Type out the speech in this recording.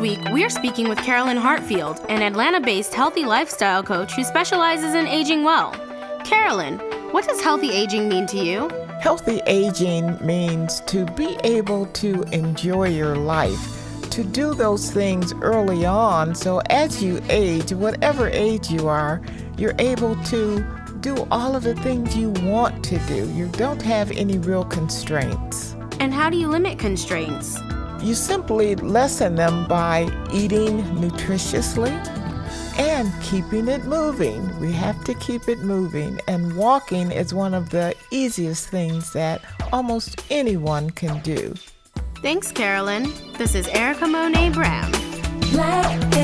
week, we're speaking with Carolyn Hartfield, an Atlanta based healthy lifestyle coach who specializes in aging well. Carolyn, what does healthy aging mean to you? Healthy aging means to be able to enjoy your life, to do those things early on so as you age, whatever age you are, you're able to do all of the things you want to do. You don't have any real constraints. And how do you limit constraints? You simply lessen them by eating nutritiously and keeping it moving. We have to keep it moving, and walking is one of the easiest things that almost anyone can do. Thanks, Carolyn. This is Erica Monet Brown. Black Health Now.